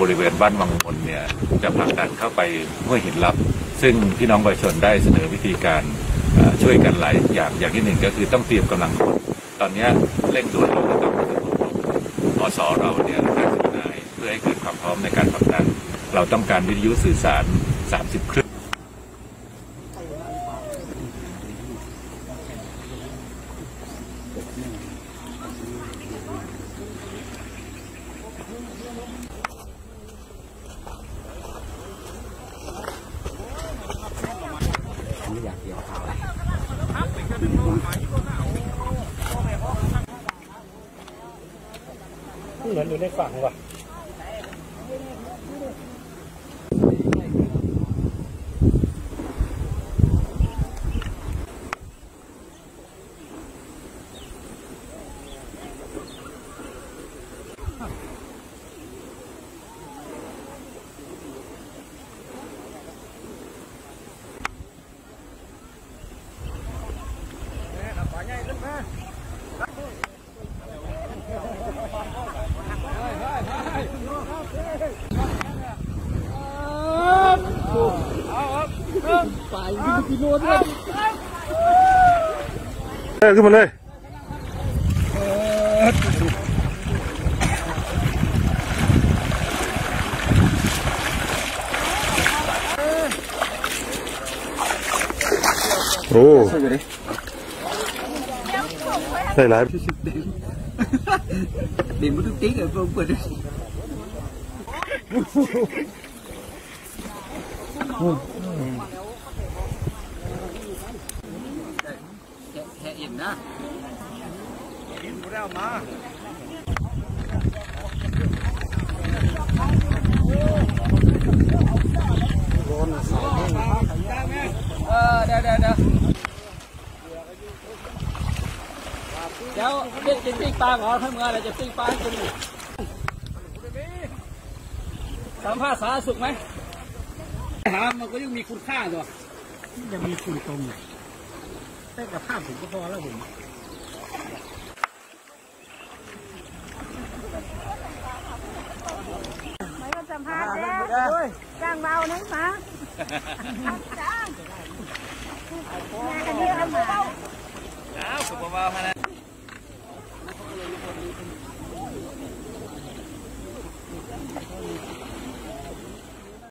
บริเวณบ้านวังมนเนี่ยจะผลักดันเข้าไปห้วยหินลับ ซึ่งพี่น้องประชาชนได้เสนอวิธีการช่วยกันหลายอย่างอย่างที่หนึ่งก็คือต้องเตรียมกำลังคนตอนนี้เร่งด่วนเราก็ต้องมาถึงอสเราเนี่ย50นายเพื่อให้เกิดความพร้อมในการผลักดันเราต้องการวิทยุสื่อสาร 30 เครื่อง มือนอยู่ในฝั่งว่ะ เออขึ้นมา Đây, cứ vào đây. Ồ. Đây lại. Điểm một tí rồi không quên. Ừ. ลายเดี๋ยวมันต้องติ๊กเลยเปิดเปิดดิแค่เอ็นนะเออเดี๋ยวเดี๋ยวเดี๋ยวเดี๋ยวเรียกกินปิ้งปลาก่อนทำงานอะไรจะปิ้งปลาให้กินสัมภาษณ์สาธารณสุขไหมถามมันก็ยังมีคุณค่าตัวยังมีฝุ่นตรงอยู่ แต่กับภาพผมก็พอแล้วผมไม่ก็สัมภาษณ์แล้วจ้างเบาไหนมาจ้างแม่กันเดียวเอาเบาอ้าวสุขภาพนะ